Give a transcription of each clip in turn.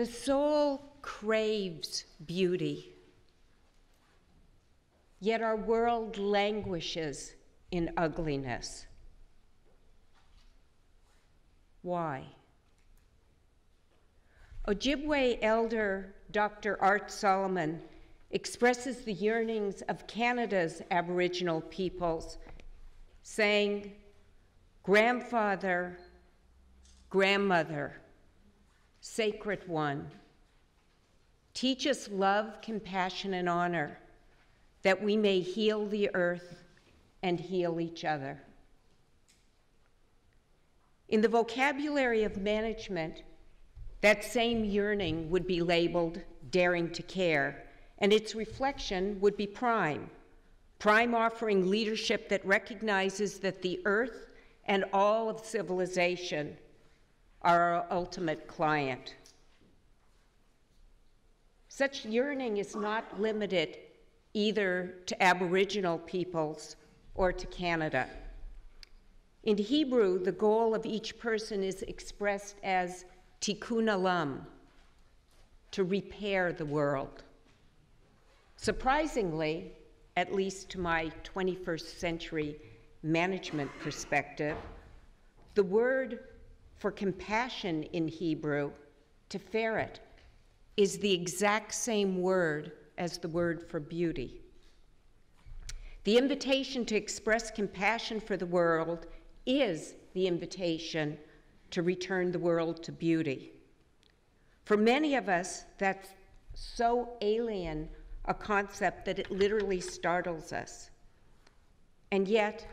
The soul craves beauty, yet our world languishes in ugliness. Why? Ojibwe elder Dr. Art Solomon expresses the yearnings of Canada's Aboriginal peoples, saying, Grandfather, grandmother, sacred one, teach us love, compassion, and honor, that we may heal the earth and heal each other. In the vocabulary of management, that same yearning would be labeled daring to care, and its reflection would be PRME. PRME offering leadership that recognizes that the earth and all of civilization are our ultimate client. Such yearning is not limited either to Aboriginal peoples or to Canada. In Hebrew, the goal of each person is expressed as tikkun olam, to repair the world. Surprisingly, at least to my 21st century management perspective, the word for compassion in Hebrew, tiferet, is the exact same word as the word for beauty. The invitation to express compassion for the world is the invitation to return the world to beauty. For many of us, that's so alien a concept that it literally startles us. And yet,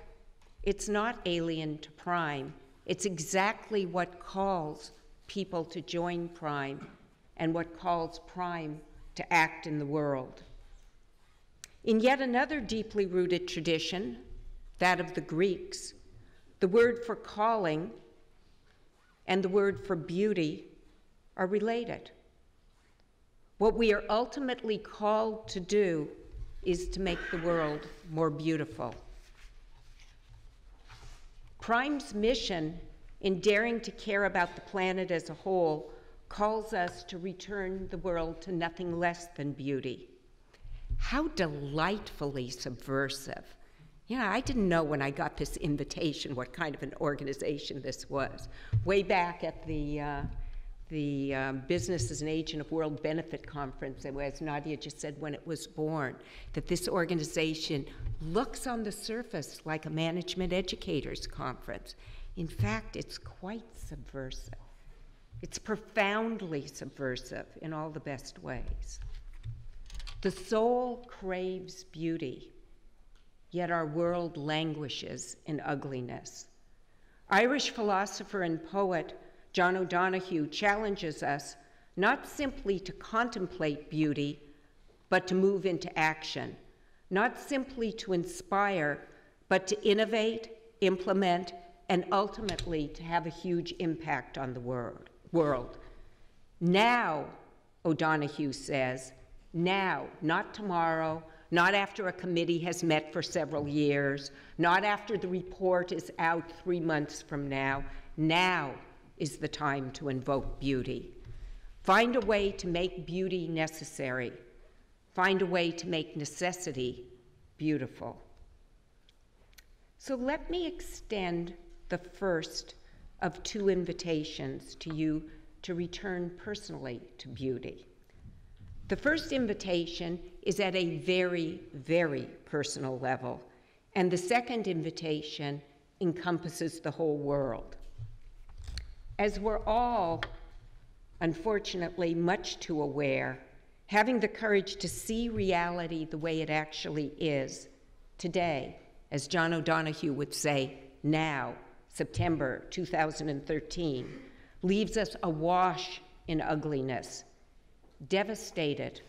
it's not alien to PRME. It's exactly what calls people to join PRME and what calls PRME to act in the world. In yet another deeply rooted tradition, that of the Greeks, the word for calling and the word for beauty are related. What we are ultimately called to do is to make the world more beautiful. PRME's mission in daring to care about the planet as a whole calls us to return the world to nothing less than beauty. How delightfully subversive. You know, I didn't know when I got this invitation what kind of an organization this was. Way back at the, uh, the um, Business as an Agent of World Benefit Conference, as Nadia just said when it was born, that this organization looks on the surface like a management educators conference. In fact, it's quite subversive. It's profoundly subversive in all the best ways. The soul craves beauty yet our world languishes in ugliness. Irish philosopher and poet John O'Donohue challenges us not simply to contemplate beauty, but to move into action, not simply to inspire, but to innovate, implement, and ultimately to have a huge impact on the world. Now, O'Donohue says, now, not tomorrow, not after a committee has met for several years, not after the report is out three months from now. Now is the time to invoke beauty. Find a way to make beauty necessary. Find a way to make necessity beautiful. So let me extend the first of two invitations to you to return personally to beauty. The first invitation is at a very, very personal level, and the second invitation encompasses the whole world. As we're all, unfortunately, much too aware, having the courage to see reality the way it actually is today, as John O'Donohue would say, now, September 2013, leaves us awash in ugliness devastated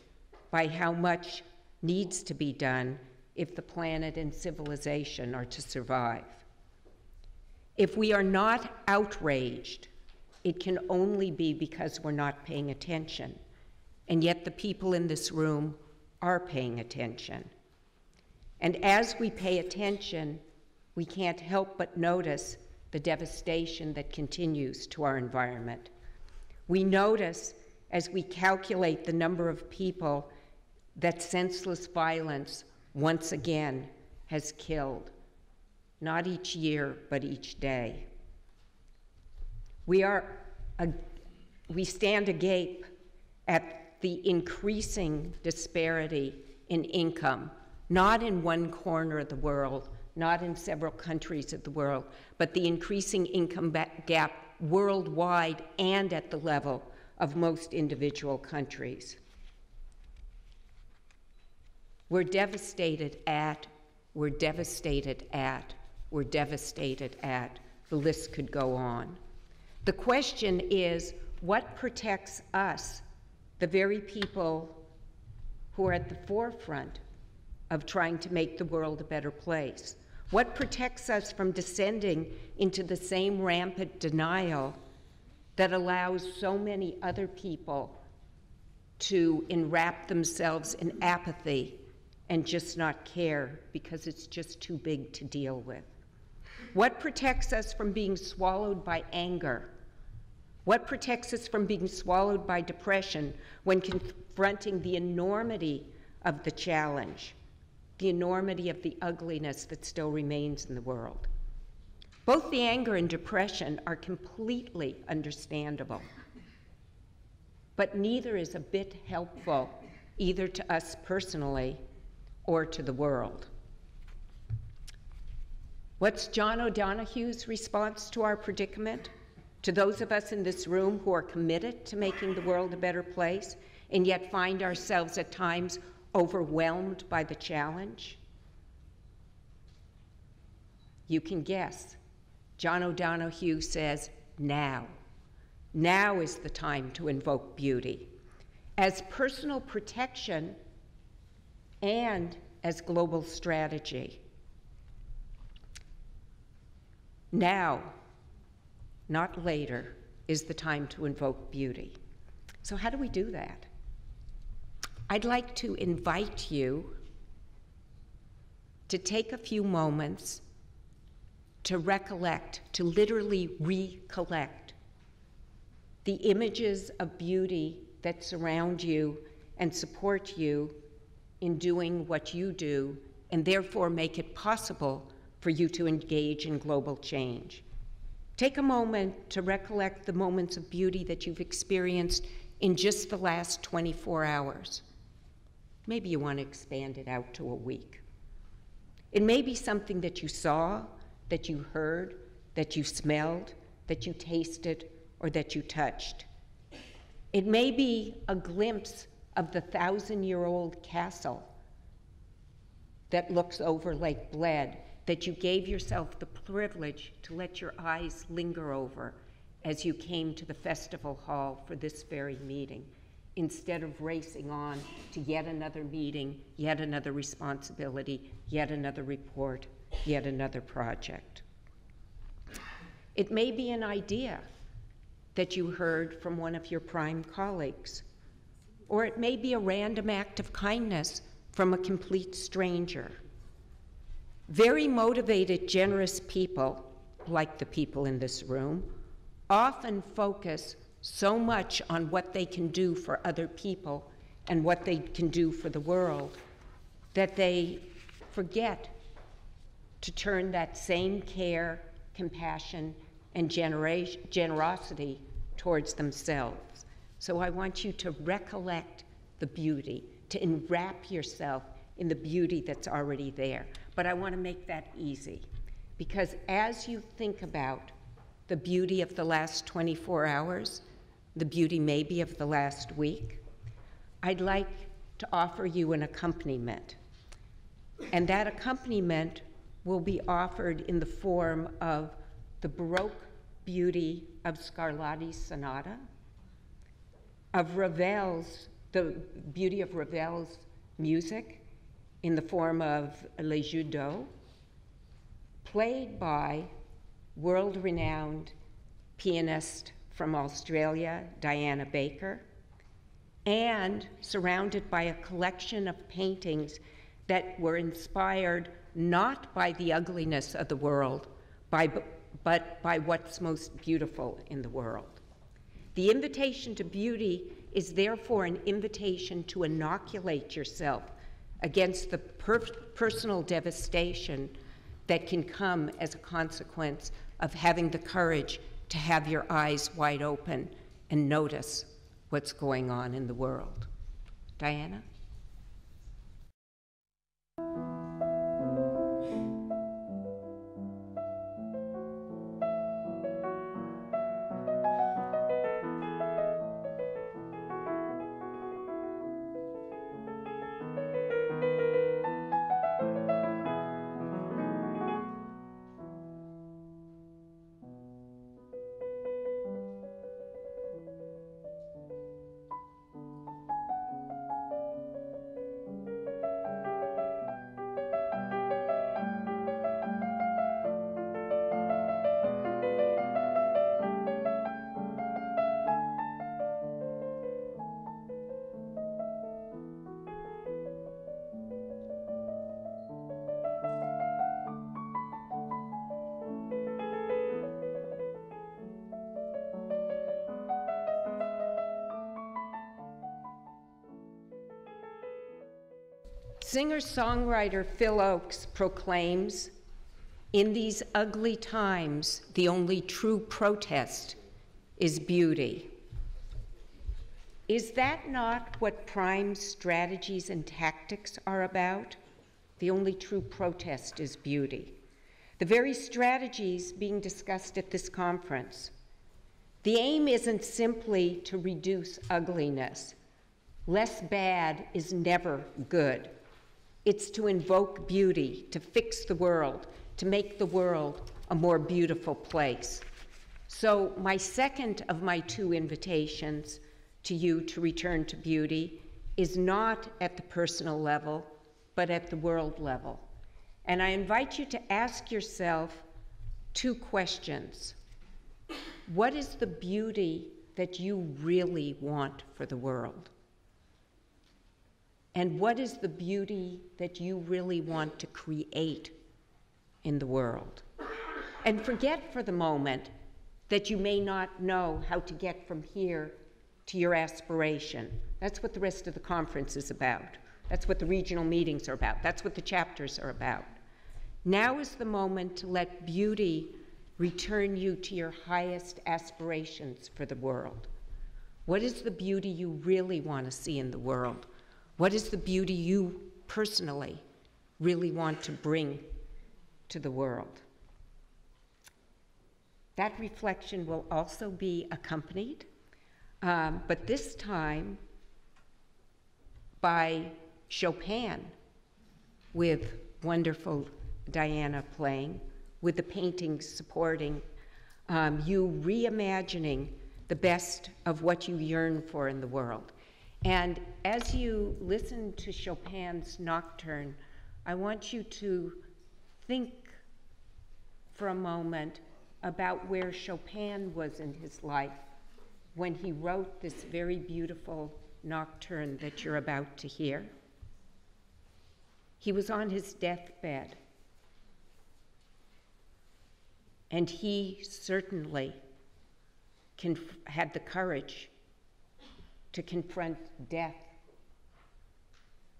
by how much needs to be done if the planet and civilization are to survive. If we are not outraged, it can only be because we're not paying attention. And yet, the people in this room are paying attention. And as we pay attention, we can't help but notice the devastation that continues to our environment. We notice as we calculate the number of people that senseless violence once again has killed, not each year, but each day. We, are, we stand agape at the increasing disparity in income, not in one corner of the world, not in several countries of the world, but the increasing income gap worldwide and at the level of most individual countries. We're devastated at, we're devastated at, we're devastated at. The list could go on. The question is what protects us, the very people who are at the forefront of trying to make the world a better place? What protects us from descending into the same rampant denial that allows so many other people to enwrap themselves in apathy and just not care because it's just too big to deal with? What protects us from being swallowed by anger? What protects us from being swallowed by depression when confronting the enormity of the challenge? the enormity of the ugliness that still remains in the world. Both the anger and depression are completely understandable, but neither is a bit helpful either to us personally or to the world. What's John O'Donohue's response to our predicament? To those of us in this room who are committed to making the world a better place and yet find ourselves at times overwhelmed by the challenge? You can guess. John O'Donohue says, now. Now is the time to invoke beauty as personal protection and as global strategy. Now, not later, is the time to invoke beauty. So, how do we do that? I'd like to invite you to take a few moments to recollect, to literally recollect the images of beauty that surround you and support you in doing what you do, and therefore make it possible for you to engage in global change. Take a moment to recollect the moments of beauty that you've experienced in just the last 24 hours. Maybe you want to expand it out to a week. It may be something that you saw, that you heard, that you smelled, that you tasted, or that you touched. It may be a glimpse of the thousand year old castle that looks over Lake Bled that you gave yourself the privilege to let your eyes linger over as you came to the festival hall for this very meeting instead of racing on to yet another meeting, yet another responsibility, yet another report, yet another project. It may be an idea that you heard from one of your PRME colleagues, or it may be a random act of kindness from a complete stranger. Very motivated, generous people, like the people in this room, often focus so much on what they can do for other people and what they can do for the world that they forget to turn that same care, compassion, and generosity towards themselves. So I want you to recollect the beauty, to enwrap yourself in the beauty that's already there. But I want to make that easy because as you think about the beauty of the last 24 hours, the beauty maybe of the last week, I'd like to offer you an accompaniment. And that accompaniment will be offered in the form of the Baroque beauty of Scarlatti's sonata, of Ravel's, the beauty of Ravel's music in the form of Les Jeux d'eau, played by world renowned pianist from Australia, Diana Baker, and surrounded by a collection of paintings that were inspired not by the ugliness of the world, by, but by what's most beautiful in the world. The invitation to beauty is therefore an invitation to inoculate yourself against the per- personal devastation that can come as a consequence of having the courage to have your eyes wide open and notice what's going on in the world. Diana? Singer songwriter Phil Ochs proclaims In these ugly times, the only true protest is beauty. Is that not what PRME's strategies and tactics are about? The only true protest is beauty. The very strategies being discussed at this conference. The aim isn't simply to reduce ugliness. Less bad is never good. It's to invoke beauty, to fix the world, to make the world a more beautiful place. So, my second of my two invitations to you to return to beauty is not at the personal level, but at the world level. And I invite you to ask yourself two questions What is the beauty that you really want for the world? And what is the beauty that you really want to create in the world? And forget for the moment that you may not know how to get from here to your aspiration. That's what the rest of the conference is about. That's what the regional meetings are about. That's what the chapters are about. Now is the moment to let beauty return you to your highest aspirations for the world. What is the beauty you really want to see in the world? What is the beauty you personally really want to bring to the world? That reflection will also be accompanied, um, but this time by Chopin with wonderful Diana playing, with the paintings supporting um, you reimagining the best of what you yearn for in the world. And as you listen to Chopin's Nocturne, I want you to think for a moment about where Chopin was in his life when he wrote this very beautiful nocturne that you're about to hear. He was on his deathbed, and he certainly had the courage to confront death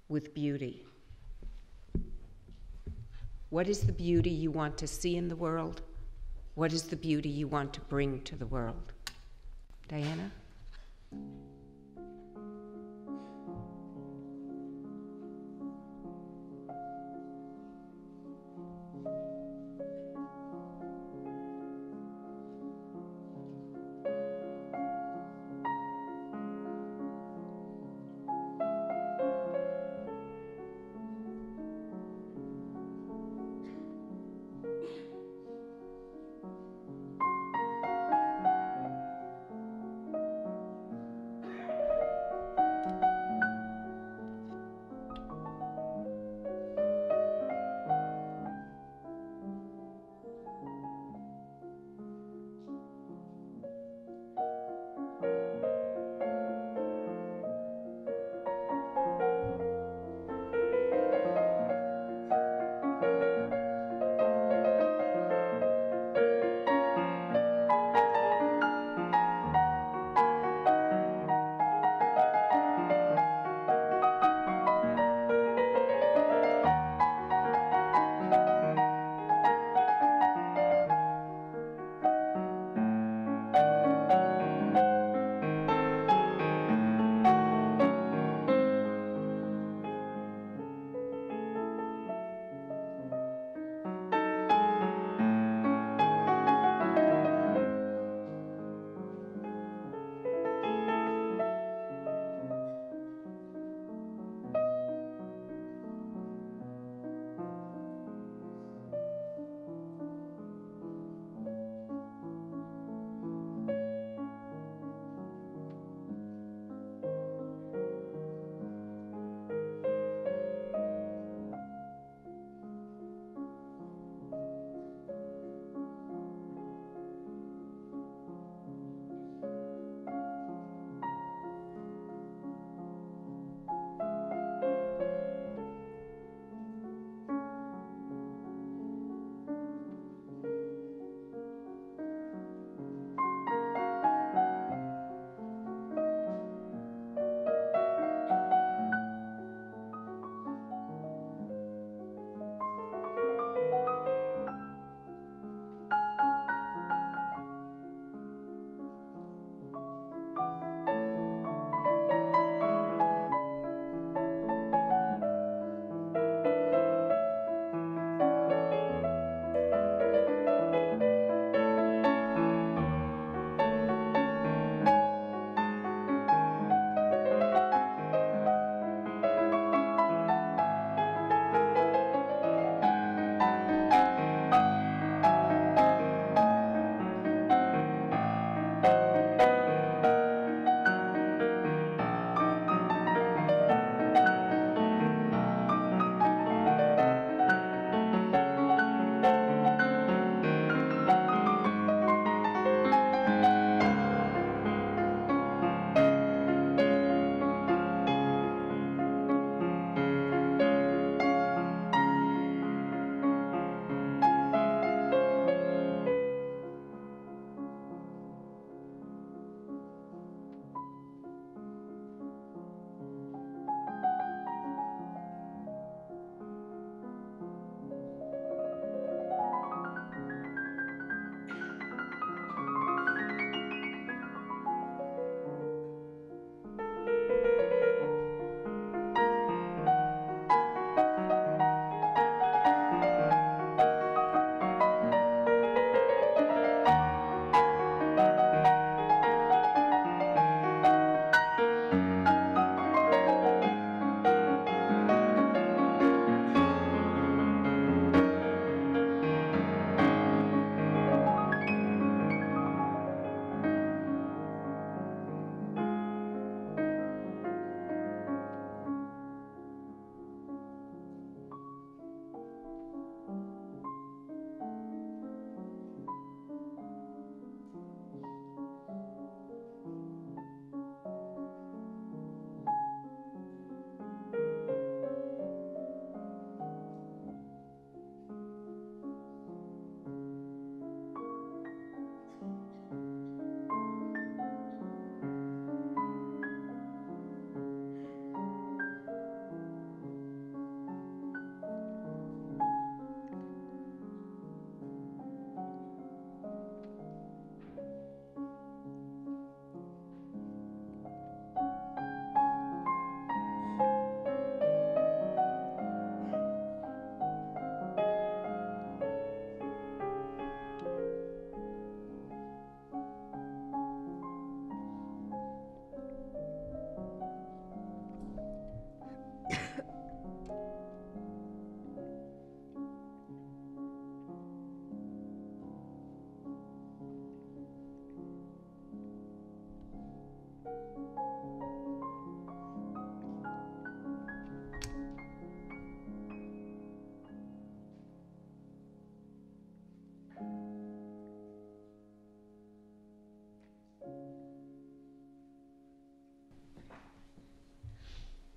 with beauty. What is the beauty you want to see in the world? What is the beauty you want to bring to the world? Diana?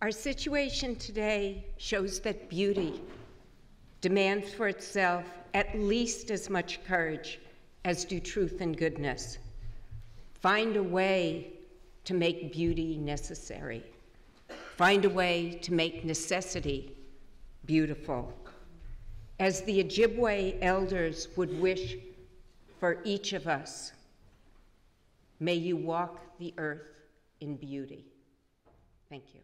Our situation today shows that beauty demands for itself at least as much courage as do truth and goodness. Find a way to make beauty necessary. Find a way to make necessity beautiful. As the Ojibwe elders would wish for each of us, may you walk the earth in beauty. Thank you.